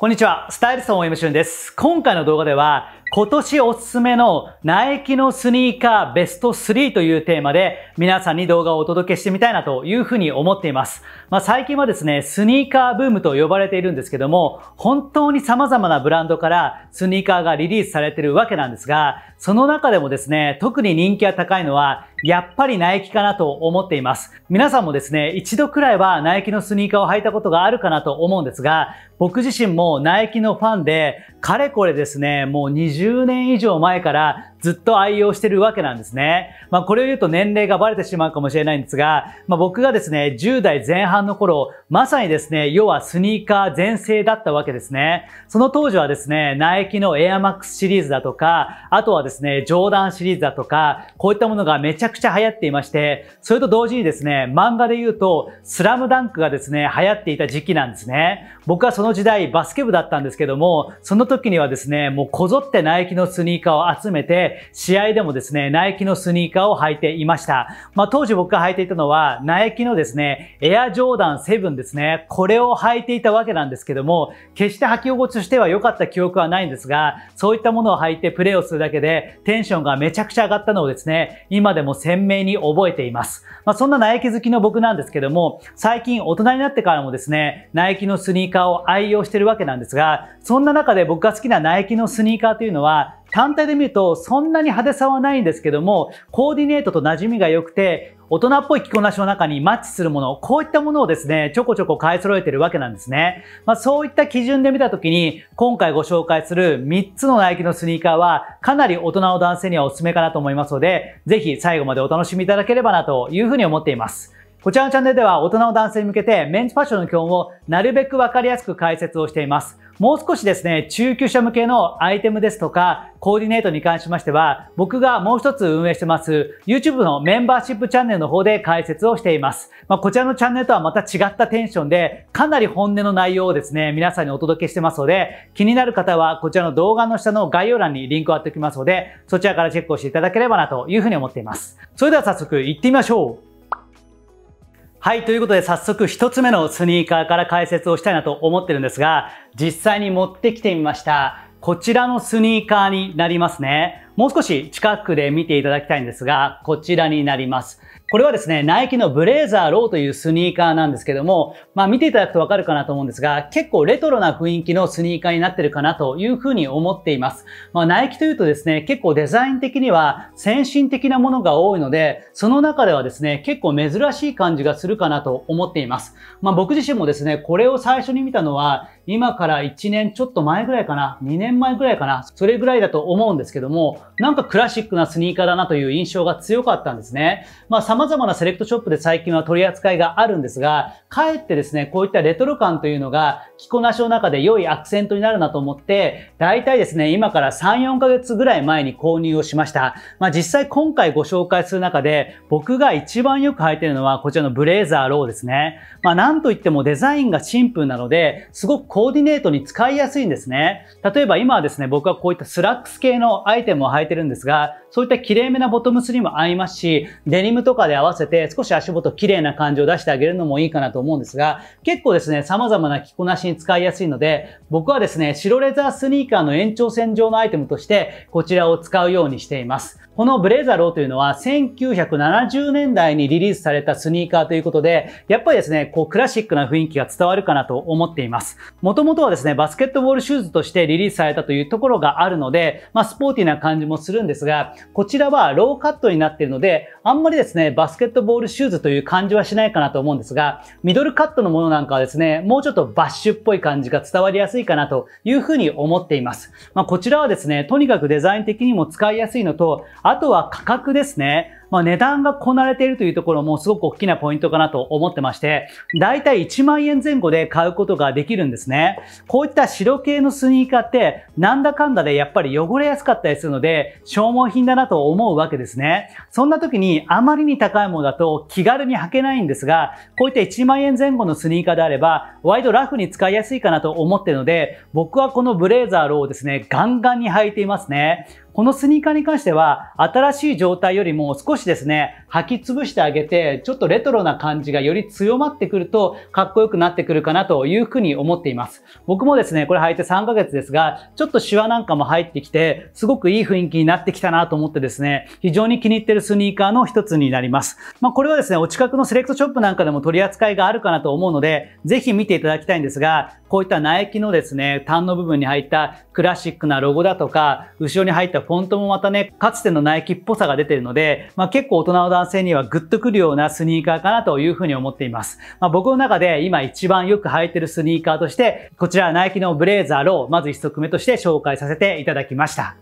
こんにちは、スタイリストの大山俊です。今回の動画では、今年おすすめのナイキのスニーカーベスト3というテーマで皆さんに動画をお届けしてみたいなというふうに思っています。まあ、最近はですね、スニーカーブームと呼ばれているんですけども、本当に様々なブランドからスニーカーがリリースされているわけなんですが、その中でもですね、特に人気が高いのは、やっぱりナイキかなと思っています。皆さんもですね、一度くらいはナイキのスニーカーを履いたことがあるかなと思うんですが、僕自身もナイキのファンで、かれこれですね、もう20 10年以上前からずっと愛用してるわけなんですね。まあこれを言うと年齢がバレてしまうかもしれないんですが、まあ僕がですね、10代前半の頃、まさにですね、要はスニーカー全盛だったわけですね。その当時はですね、ナイキのエアマックスシリーズだとか、あとはですね、ジョーダンシリーズだとか、こういったものがめちゃくちゃ流行っていまして、それと同時にですね、漫画で言うと、スラムダンクがですね、流行っていた時期なんですね。僕はその時代バスケ部だったんですけども、その時にはですね、もうこぞってナイキのスニーカーを集めて、試合でもですね、ナイキのスニーカーを履いていました。まあ、当時僕が履いていたのは、ナイキのですね、エアジョーダン7ですね。これを履いていたわけなんですけども、決して履き心地としては良かった記憶はないんですが、そういったものを履いてプレーをするだけで、テンションがめちゃくちゃ上がったのをですね、今でも鮮明に覚えています。まあ、そんなナイキ好きの僕なんですけども、最近大人になってからもですね、ナイキのスニーカーを愛用してるわけなんですが、そんな中で僕が好きなナイキのスニーカーというのは、単体で見るとそんなに派手さはないんですけども、コーディネートと馴染みが良くて、大人っぽい着こなしの中にマッチするもの、こういったものをですね、ちょこちょこ買い揃えてるわけなんですね。まあそういった基準で見たときに、今回ご紹介する3つのナイキのスニーカーは、かなり大人の男性にはおすすめかなと思いますので、ぜひ最後までお楽しみいただければなというふうに思っています。こちらのチャンネルでは大人の男性に向けてメンズファッションの基本をなるべくわかりやすく解説をしています。もう少しですね、中級者向けのアイテムですとか、コーディネートに関しましては、僕がもう一つ運営してます、YouTube のメンバーシップチャンネルの方で解説をしています。まあ、こちらのチャンネルとはまた違ったテンションで、かなり本音の内容をですね、皆さんにお届けしてますので、気になる方はこちらの動画の下の概要欄にリンクを貼っておきますので、そちらからチェックをしていただければなというふうに思っています。それでは早速行ってみましょうはい、ということで早速一つ目のスニーカーから解説をしたいなと思ってるんですが、実際に持ってきてみました。こちらのスニーカーになりますね。もう少し近くで見ていただきたいんですが、こちらになります。これはですね、ナイキのブレーザーローというスニーカーなんですけども、まあ見ていただくとわかるかなと思うんですが、結構レトロな雰囲気のスニーカーになってるかなというふうに思っています。まあナイキというとですね、結構デザイン的には先進的なものが多いので、その中ではですね、結構珍しい感じがするかなと思っています。まあ僕自身もですね、これを最初に見たのは、今から1年ちょっと前ぐらいかな、2年前ぐらいかな、それぐらいだと思うんですけども、なんかクラシックなスニーカーだなという印象が強かったんですね。まあ様々なセレクトショップで最近は取り扱いがあるんですが、かえってですね、こういったレトロ感というのが着こなしの中で良いアクセントになるなと思って、大体ですね、今から3、4ヶ月ぐらい前に購入をしました。まあ実際今回ご紹介する中で、僕が一番よく履いてるのはこちらのブレーザーローですね。まあなんといってもデザインがシンプルなので、すごくコーディネートに使いやすいんですね。例えば今はですね、僕はこういったスラックス系のアイテムを履いてるんですが、そういった綺麗めなボトムスにも合いますし、デニムとかで合わせて少し足元綺麗な感じを出してあげるのもいいかなと思うんですが、結構ですね、様々な着こなしに使いやすいので、僕はですね、白レザースニーカーの延長線上のアイテムとして、こちらを使うようにしています。このブレイザーローというのは1970年代にリリースされたスニーカーということで、やっぱりですね、こうクラシックな雰囲気が伝わるかなと思っています。もともとはですね、バスケットボールシューズとしてリリースされたというところがあるので、まあスポーティーな感じもするんですが、こちらはローカットになっているので、あんまりですね、バスケットボールシューズという感じはしないかなと思うんですが、ミドルカットのものなんかはですね、もうちょっとバッシュっぽい感じが伝わりやすいかなというふうに思っています。まあこちらはですね、とにかくデザイン的にも使いやすいのと、あとは価格ですね。まあ、値段がこなれているというところもすごく大きなポイントかなと思ってまして、だいたい1万円前後で買うことができるんですね。こういった白系のスニーカーって、なんだかんだでやっぱり汚れやすかったりするので、消耗品だなと思うわけですね。そんな時にあまりに高いものだと気軽に履けないんですが、こういった1万円前後のスニーカーであれば、割とラフに使いやすいかなと思っているので、僕はこのブレーザーローをですね、ガンガンに履いていますね。このスニーカーに関しては、新しい状態よりも少しですね、履き潰してあげて、ちょっとレトロな感じがより強まってくると、かっこよくなってくるかなというふうに思っています。僕もですね、これ履いて3ヶ月ですが、ちょっとシワなんかも入ってきて、すごくいい雰囲気になってきたなと思ってですね、非常に気に入ってるスニーカーの一つになります。まあ、これはですね、お近くのセレクトショップなんかでも取り扱いがあるかなと思うので、ぜひ見ていただきたいんですが、こういったナイキのですね、端の部分に入ったクラシックなロゴだとか、後ろに入ったったフォントもまたね、かつてのナイキっぽさが出てるので、まあ、結構大人の男性にはグッとくるようなスニーカーかなというふうに思っています。まあ、僕の中で今一番よく履いてるスニーカーとして、こちらナイキのブレーザーロー、まず1足目として紹介させていただきました。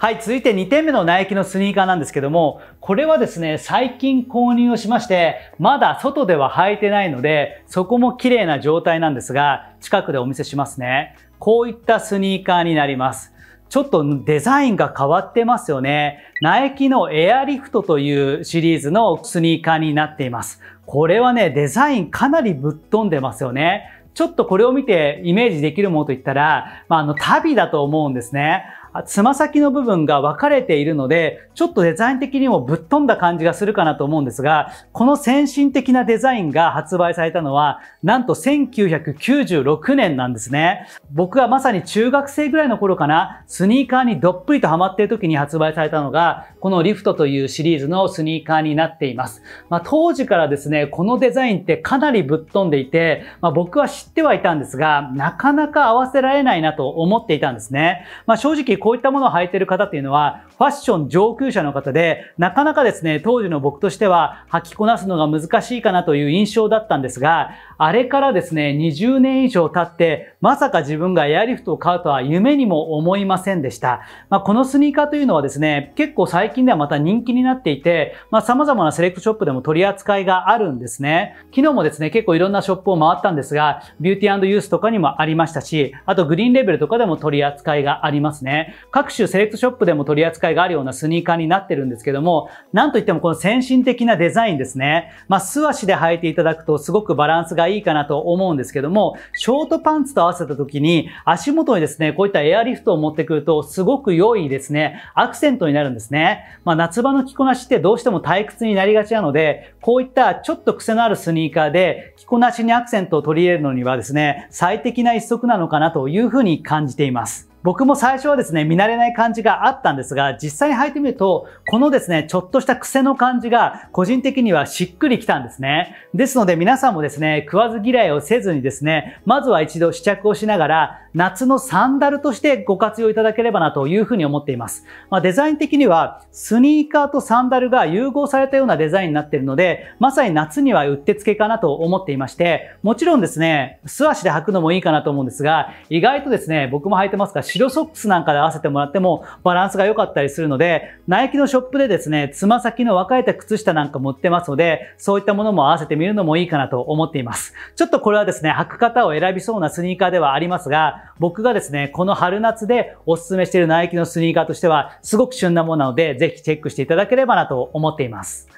はい、続いて2点目のナイキのスニーカーなんですけども、これはですね、最近購入をしまして、まだ外では履いてないので、そこも綺麗な状態なんですが、近くでお見せしますね。こういったスニーカーになります。ちょっとデザインが変わってますよね。ナイキのエアリフトというシリーズのスニーカーになっています。これはね、デザインかなりぶっ飛んでますよね。ちょっとこれを見てイメージできるものといったら、まあ、あの、旅だと思うんですね。つま先の部分が分かれているので、ちょっとデザイン的にもぶっ飛んだ感じがするかなと思うんですが、この先進的なデザインが発売されたのは、なんと1996年なんですね。僕がまさに中学生ぐらいの頃かな、スニーカーにどっぷりとハマっている時に発売されたのが、このリフトというシリーズのスニーカーになっています。まあ、当時からですね、このデザインってかなりぶっ飛んでいて、まあ、僕は知ってはいたんですが、なかなか合わせられないなと思っていたんですね。まあ、正直こういったものを履いている方っていうのは、ファッション上級者の方で、なかなかですね、当時の僕としては履きこなすのが難しいかなという印象だったんですが、あれからですね、20年以上経って、まさか自分がエアリフトを買うとは夢にも思いませんでした。まあ、このスニーカーというのはですね、結構最近ではまた人気になっていて、まあ、様々なセレクトショップでも取り扱いがあるんですね。昨日もですね、結構いろんなショップを回ったんですが、ビューティーユースとかにもありましたし、あとグリーンレベルとかでも取り扱いがありますね。各種セレクトショップでも取り扱いがあるようなスニーカーになってるんですけども、なんといってもこの先進的なデザインですね。まあ、素足で履いていただくとすごくバランスがいいかなと思うんですけども、ショートパンツと合わせた時に足元にですね、こういったエアリフトを持ってくるとすごく良いですね、アクセントになるんですね。まあ、夏場の着こなしってどうしても退屈になりがちなので、こういったちょっと癖のあるスニーカーで着こなしにアクセントを取り入れるのにはですね、最適な一足なのかなというふうに感じています。僕も最初はですね、見慣れない感じがあったんですが、実際に履いてみると、このですね、ちょっとした癖の感じが、個人的にはしっくりきたんですね。ですので皆さんもですね、食わず嫌いをせずにですね、まずは一度試着をしながら、夏のサンダルとしてご活用いただければなというふうに思っています。まあ、デザイン的には、スニーカーとサンダルが融合されたようなデザインになっているので、まさに夏にはうってつけかなと思っていまして、もちろんですね、素足で履くのもいいかなと思うんですが、意外とですね、僕も履いてますが、白ソックスなんかで合わせてもらってもバランスが良かったりするので、ナイキのショップでですね、つま先の分かれた靴下なんかも売ってますので、そういったものも合わせてみるのもいいかなと思っています。ちょっとこれはですね、履く方を選びそうなスニーカーではありますが、僕がですね、この春夏でおすすめしているナイキのスニーカーとしては、すごく旬なものなので、ぜひチェックしていただければなと思っています。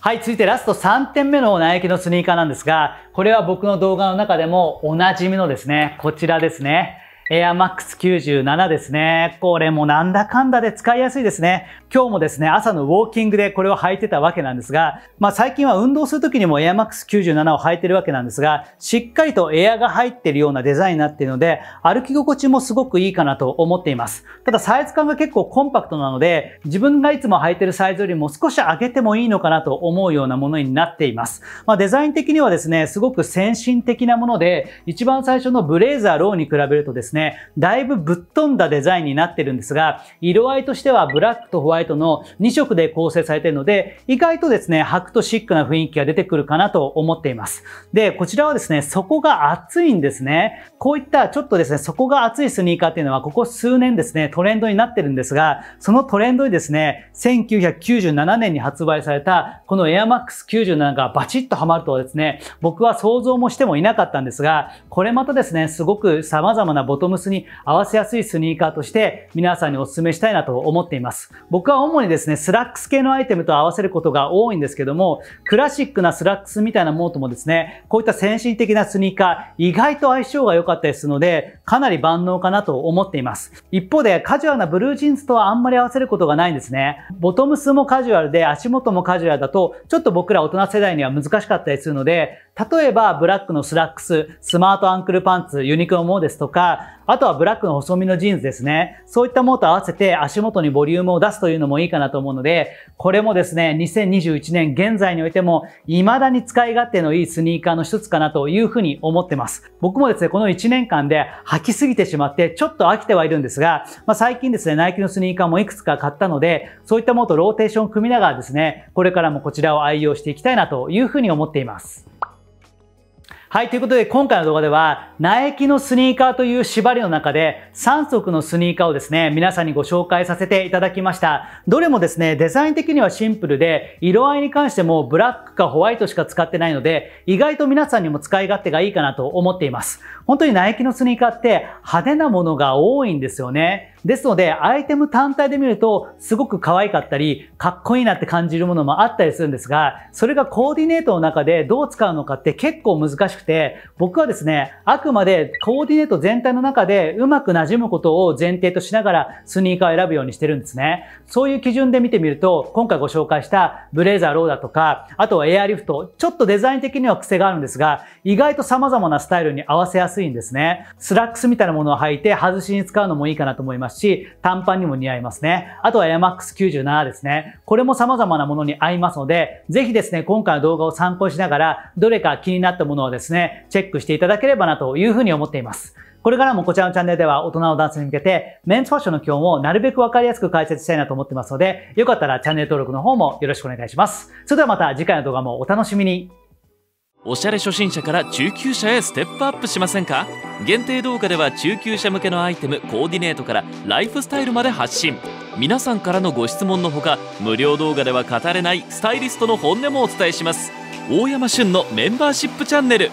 はい、続いてラスト3点目のナイキのスニーカーなんですが、これは僕の動画の中でもおなじみのですね、こちらですね。エアマックス97ですね。これもなんだかんだで使いやすいですね。今日もですね、朝のウォーキングでこれを履いてたわけなんですが、まあ最近は運動するときにもエアマックス97を履いてるわけなんですが、しっかりとエアが入ってるようなデザインになっているので、歩き心地もすごくいいかなと思っています。ただサイズ感が結構コンパクトなので、自分がいつも履いてるサイズよりも少し上げてもいいのかなと思うようなものになっています。まあデザイン的にはですね、すごく先進的なもので、一番最初のブレーザーローに比べるとですね、ねだいぶぶっ飛んだデザインになってるんですが、色合いとしてはブラックとホワイトの2色で構成されているので、意外とですね、履くとシックな雰囲気が出てくるかなと思っています。で、こちらはですね、底が厚いんですね。こういったちょっとですね、底が厚いスニーカーっていうのは、ここ数年ですね、トレンドになってるんですが、そのトレンドにですね、1997年に発売された、この Air Max 97がバチッとハマるとはですね、僕は想像もしてもいなかったんですが、これまたですね、すごく様々なボトムスに合わせやすいスニーカーとして皆さんにお勧めしたいなと思っています。僕は主にですね、スラックス系のアイテムと合わせることが多いんですけども、クラシックなスラックスみたいなものともですね、こういった先進的なスニーカー、意外と相性が良かったりするので、かなり万能かなと思っています。一方で、カジュアルなブルージーンズとはあんまり合わせることがないんですね。ボトムスもカジュアルで、足元もカジュアルだと、ちょっと僕ら大人世代には難しかったりするので、例えばブラックのスラックス、スマートアンクルパンツ、ユニクロモですとか、あとはブラックの細身のジーンズですね。そういったものと合わせて足元にボリュームを出すというのもいいかなと思うので、これもですね、2021年現在においても未だに使い勝手のいいスニーカーの一つかなというふうに思ってます。僕もですね、この1年間で履きすぎてしまってちょっと飽きてはいるんですが、まあ、最近ですね、ナイキのスニーカーもいくつか買ったので、そういったものとローテーションを組みながらですね、これからもこちらを愛用していきたいなというふうに思っています。はい、ということで今回の動画では、ナイキのスニーカーという縛りの中で3足のスニーカーをですね、皆さんにご紹介させていただきました。どれもですね、デザイン的にはシンプルで、色合いに関してもブラックかホワイトしか使ってないので、意外と皆さんにも使い勝手がいいかなと思っています。本当にナイキのスニーカーって派手なものが多いんですよね。ですので、アイテム単体で見ると、すごく可愛かったり、かっこいいなって感じるものもあったりするんですが、それがコーディネートの中でどう使うのかって結構難しくて、僕はですね、あくまでコーディネート全体の中でうまく馴染むことを前提としながらスニーカーを選ぶようにしてるんですね。そういう基準で見てみると、今回ご紹介したブレイザーローだとか、あとはエアリフト、ちょっとデザイン的には癖があるんですが、意外と様々なスタイルに合わせやすいんですね。スラックスみたいなものを履いて外しに使うのもいいかなと思いますし、短パンにも似合いますね。あとは AirMax97 ですね。これも様々なものに合いますので、ぜひですね、今回の動画を参考にしながら、どれか気になったものをですね、チェックしていただければなというふうに思っています。これからもこちらのチャンネルでは大人のダンスに向けてメンズファッションの基本をなるべくわかりやすく解説したいなと思ってますので、よかったらチャンネル登録の方もよろしくお願いします。それではまた次回の動画もお楽しみに。おしゃれ初心者から中級者へステップアップしませんか？限定動画では中級者向けのアイテムコーディネートからライフスタイルまで発信。皆さんからのご質問のほか無料動画では語れないスタイリストの本音もお伝えします。大山旬のメンバーシップチャンネル。